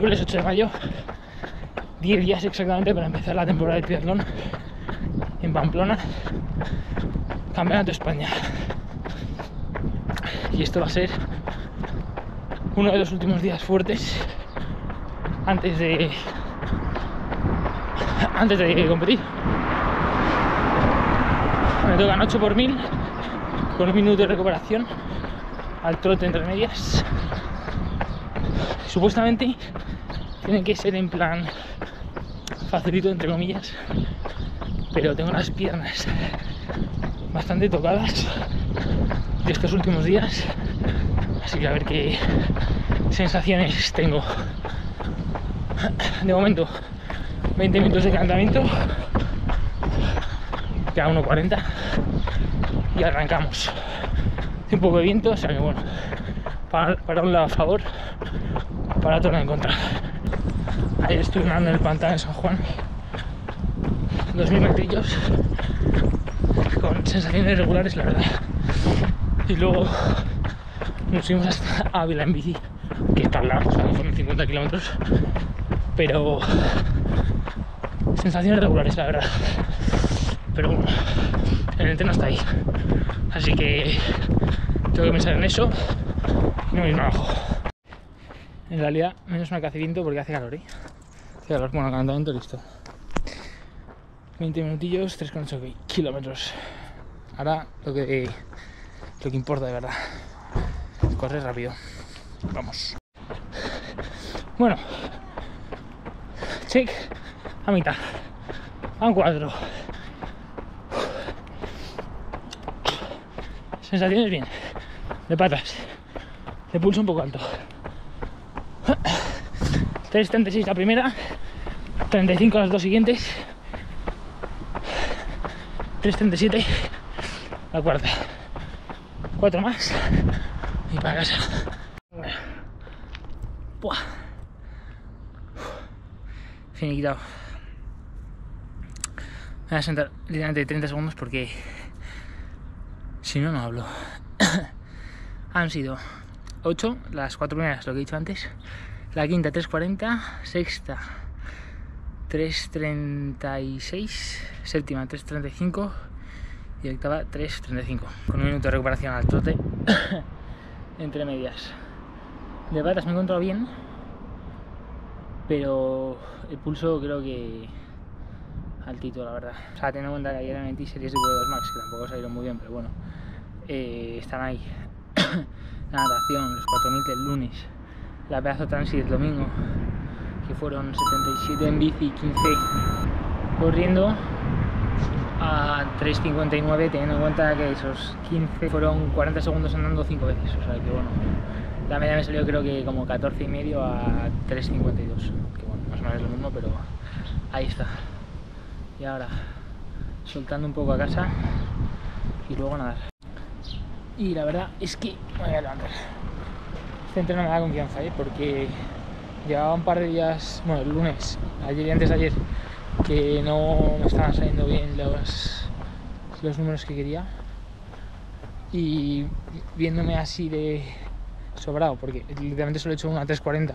miércoles 8 de mayo, 10 días exactamente para empezar la temporada de triatlón en Pamplona, Campeonato de España. Y esto va a ser uno de los últimos días fuertes antes de antes de competir. Me tocan 8 por 1000 con un minuto de recuperación al trote entre medias. Supuestamente tiene que ser en plan facilito entre comillas, pero tengo las piernas bastante tocadas de estos últimos días, así que a ver qué sensaciones tengo. De momento, 20 minutos de calentamiento, ya 1.40 y arrancamos. Hace un poco de viento, o sea que bueno, para, para un lado a favor, para otro en contra. Ayer estuve nadando en el pantano de San Juan, 2000 metrillos, con sensaciones regulares, la verdad. Y luego nos fuimos hasta Ávila en bici, que está al lado, o sea, fueron 50 kilómetros, pero sensaciones regulares, la verdad. Pero bueno, el entreno está ahí, así que tengo que pensar en eso y no irme abajo. En realidad, menos mal que hace viento porque hace calor, ¿eh? Hace calor, bueno, calentamiento listo. 20 minutillos, 3,8 kilómetros. Ahora lo que, lo que importa de verdad. Correr rápido. Vamos. Bueno. Check. A mitad. A un cuadro. Sensaciones bien. De patas. De pulso un poco alto. 3.36 la primera, 35 las dos siguientes, 3.37 la cuarta. Cuatro más y para casa. Buah. Finiquitado. Me voy a sentar literalmente 30 segundos porque si no, no hablo. Han sido 8, las cuatro primeras, lo que he dicho antes. La quinta 3.40, sexta 3.36, séptima 3.35 y octava 3.35. Con un minuto de recuperación al trote entre medias. De patas me encuentro bien, pero el pulso creo que altito, la verdad. O sea, teniendo en cuenta que ayer metí series de V2 Max, que tampoco salieron muy bien, pero bueno, eh, están ahí. La natación, los 4.000 del lunes, la pedazo transit el domingo, que fueron 77 en bici y 15 corriendo a 3.59, teniendo en cuenta que esos 15 fueron 40 segundos andando 5 veces, o sea que bueno, la media me salió creo que como 14 y medio a 3.52, que bueno, más o menos es lo mismo, pero ahí está. Y ahora, soltando un poco a casa y luego nadar. Y la verdad es que me voy a levantar. Este entreno me da confianza, ¿eh? porque llevaba un par de días, bueno, el lunes, ayer y antes de ayer, que no me estaban saliendo bien los, los números que quería. Y viéndome así de sobrado, porque literalmente solo he hecho una 340.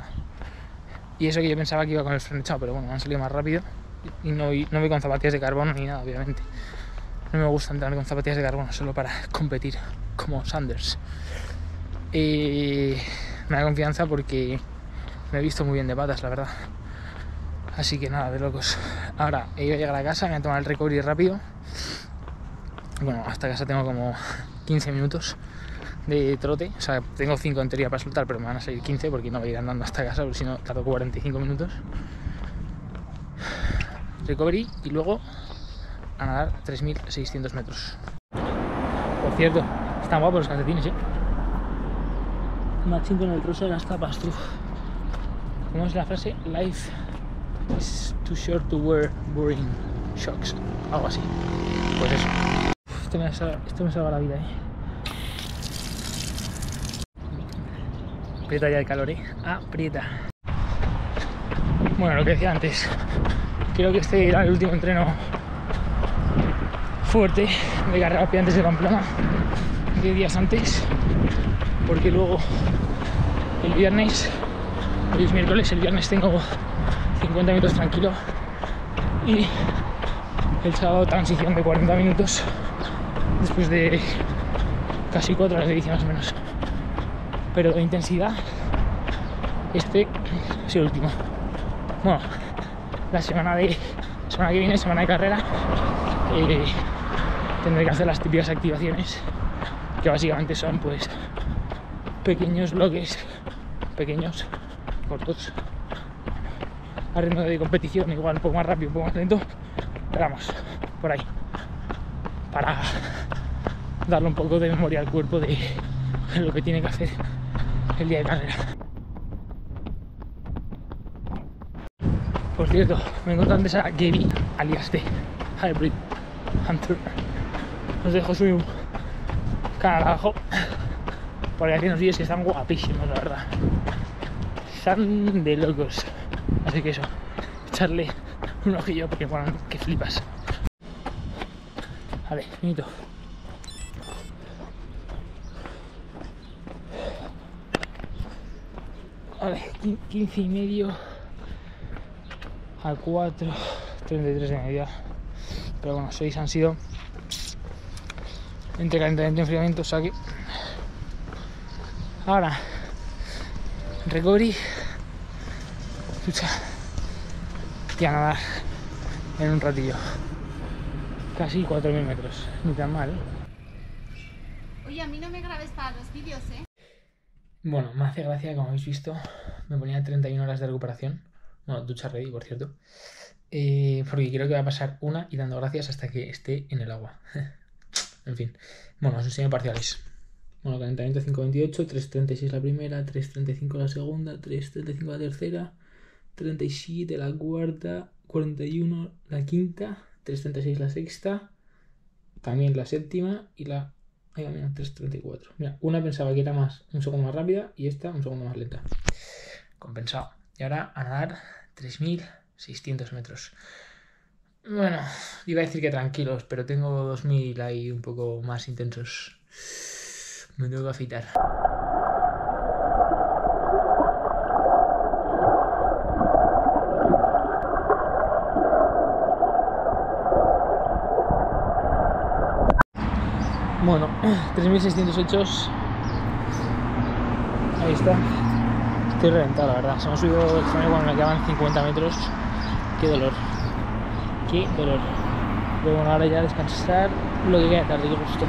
Y eso que yo pensaba que iba con el freno echado, pero bueno, me han salido más rápido. Y no voy, no voy con zapatillas de carbono ni nada, obviamente. No me gusta entrar con zapatillas de carbono solo para competir, como Sanders. Y me da confianza porque me he visto muy bien de patas, la verdad. Así que nada, de locos. Ahora he ido a llegar a casa, me voy a tomar el recovery rápido. Bueno, hasta casa tengo como 15 minutos de trote. O sea, tengo 5 en teoría para soltar, pero me van a salir 15 porque no voy a ir andando hasta casa, porque si no tardo 45 minutos. Recovery y luego a nadar 3.600 metros. Por cierto, están guapos los calcetines, ¿eh? Machín con el rosa de las tapas, tú. ¿Cómo es la frase? Life is too short to wear boring shocks. Algo así. Pues eso. Esto me, salva, esto me salva la vida, ¿eh? Aprieta ya el calor, ¿eh? Aprieta. Bueno, lo que decía antes. Creo que este era el último entreno fuerte de carrera antes de Pamplona, 10 días antes, porque luego el viernes Hoy es miércoles, el viernes tengo 50 minutos tranquilo y el sábado transición de 40 minutos después de casi 4 horas de bici más o menos. Pero de intensidad, este sido el último. Bueno, la semana de semana que viene, semana de carrera, eh, tendré que hacer las típicas activaciones que básicamente son pues pequeños bloques, pequeños, cortos, a de competición, igual un poco más rápido, un poco más lento, pero vamos, por ahí, para darle un poco de memoria al cuerpo de lo que tiene que hacer el día de carrera. Por cierto, me encontré antes a Gaby, alias de Hybrid Hunter. Os dejo su canal abajo, porque aquí unos vídeos que están guapísimos, la verdad. Están de locos. Así que eso, echarle un ojillo porque bueno, que flipas. Vale, finito. Vale, 15 y medio a 4, 33 de media. Pero bueno, 6 han sido entre calentamiento y enfriamiento, o sea que ahora recovery, ducha y a nadar en un ratillo. Casi 4.000 metros, ni tan mal. ¿eh? Oye, a mí no me grabes para los vídeos, ¿eh? Bueno, me hace gracia, como habéis visto, me ponía 31 horas de recuperación. Bueno, ducha ready, por cierto. Eh, porque creo que va a pasar una y dando gracias hasta que esté en el agua. en fin. Bueno, enseño parciales. Bueno, calentamiento 5.28, 3.36 la primera, 3.35 la segunda, 3.35 la tercera, 37 la cuarta, 41 la quinta, 3.36 la sexta, también la séptima y la... Mira, 3.34. Mira, una pensaba que era más un segundo más rápida y esta un segundo más lenta. Compensado. Y ahora a nadar 3.600 metros. Bueno, iba a decir que tranquilos, pero tengo 2000 ahí un poco más intensos. Me tengo que afeitar. Bueno, 3608. Ahí está. Estoy reventado, la verdad. Se me ha subido el cuando me quedaban 50 metros. Qué dolor. Qué dolor. Pero bueno, ahora ya descansar lo que queda tarde, qué gusto.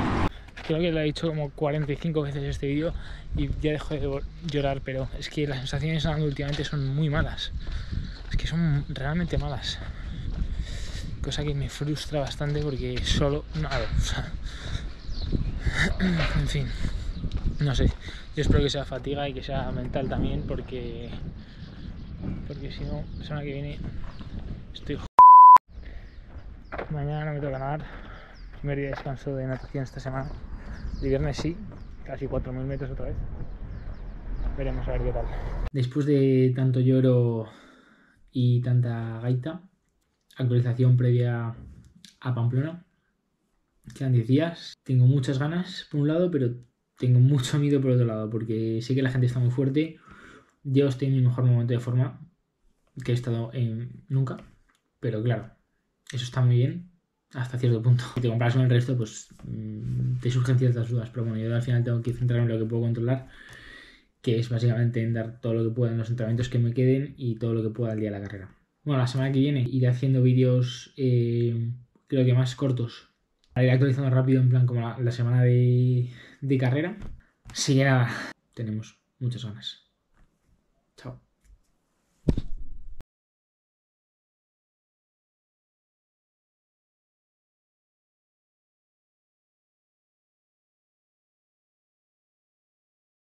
Creo que lo he dicho como 45 veces este vídeo y ya dejo de llorar, pero es que las sensaciones últimamente son muy malas. Es que son realmente malas. Cosa que me frustra bastante porque solo nada. O sea, en fin, no sé. Yo espero que sea fatiga y que sea mental también porque porque si no, la semana que viene estoy Mañana no me toca nadar. Primer día de descanso de natación esta semana. El viernes sí, casi 4.000 metros otra vez. Veremos a ver qué tal. Después de tanto lloro y tanta gaita, actualización previa a Pamplona. Quedan 10 días. Tengo muchas ganas por un lado, pero tengo mucho miedo por otro lado, porque sé que la gente está muy fuerte. Yo estoy en mi mejor momento de forma que he estado en nunca. Pero claro, eso está muy bien hasta cierto punto. Si te compras con el resto, pues mm, te surgen ciertas dudas. Pero bueno, yo al final tengo que centrarme en lo que puedo controlar, que es básicamente en dar todo lo que pueda en los entrenamientos que me queden y todo lo que pueda al día de la carrera. Bueno, la semana que viene iré haciendo vídeos, eh, creo que más cortos, para ir actualizando rápido, en plan como la, semana de, de carrera. Así que nada, tenemos muchas ganas. Chao.